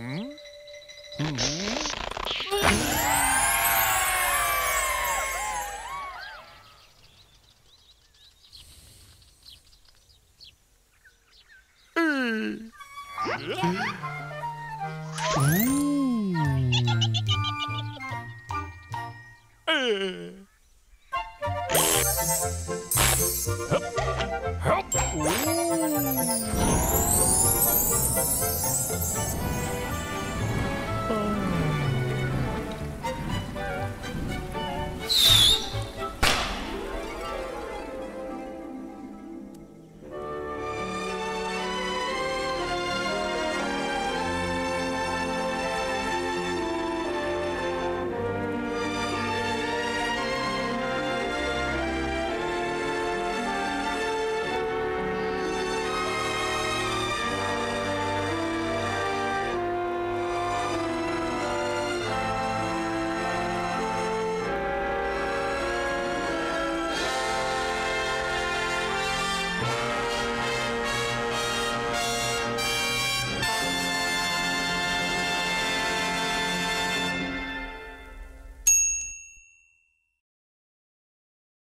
응? Ooh. Eh.